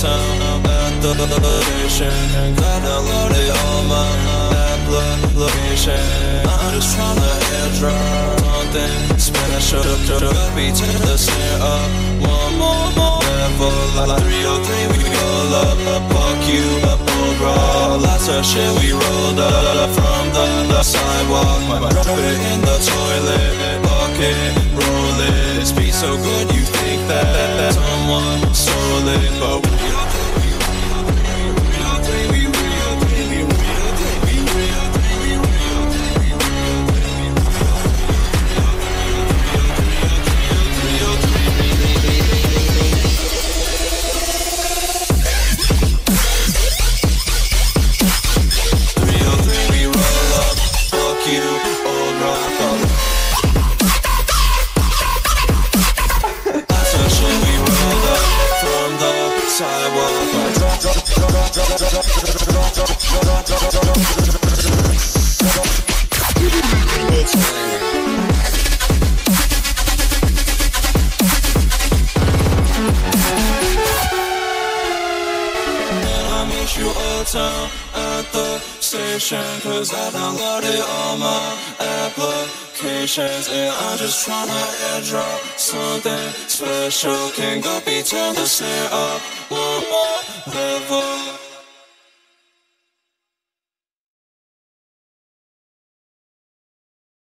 Town at the and got downloaded on my application. I'm just tryna airdrop something special to be to the center up one more, more level. Like 303, we go up, fuck you, up, bra. Lots of shit we rolled up from the, the sidewalk. Might drop it in the toilet, bucket, roll it. It's be so good, you think that, that, that someone stole it, but Cause I downloaded all my applications And I'm just tryna airdrop something special Can go be turned the up one more